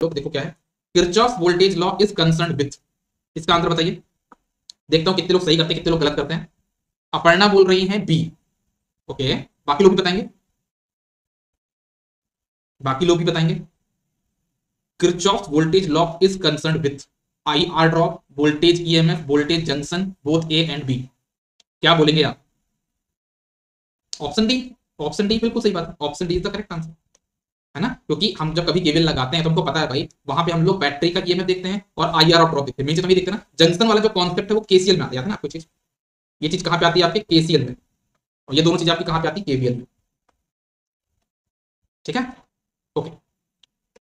लोग देखो क्या है। Kirchhoff voltage law is concern with. इसका आंसर बताइए। देखता हूँ कितने लोग सही करते हैं, कितने लोग गलत करते हैं। अपर्णा बोल रही है बी। ओके, बाकी लोग भी बताएँगे? बाकी लोग भी बताएँगे। Kirchhoff voltage law is concern with. I R drop, voltage EMF voltage junction both A and B क्या बोलेंगे आप? ऑप्शन डी ऑप्शन डी बिल्कुल सही बात। Option D is the correct answer है ना? क्योंकि हम जब कभी केबल लगाते हैं तो हमको पता है भाई, वहाँ पे हम लोग बैटरी का ईएमएफ देखते हैं और आई आर ड्रॉप देखते हैं। मेन चीज़ देखते ना? जंक्शन वाला जो कॉन्सेप्ट है वो केसीएल में आता है ना आपको चीज़? ये चीज़ कहाँ पे आती है आपके? केसीएल में। और ये दोनों चीज़ आपकी कहाँ पे आती है? केवीएल में। ठीक है? ओके।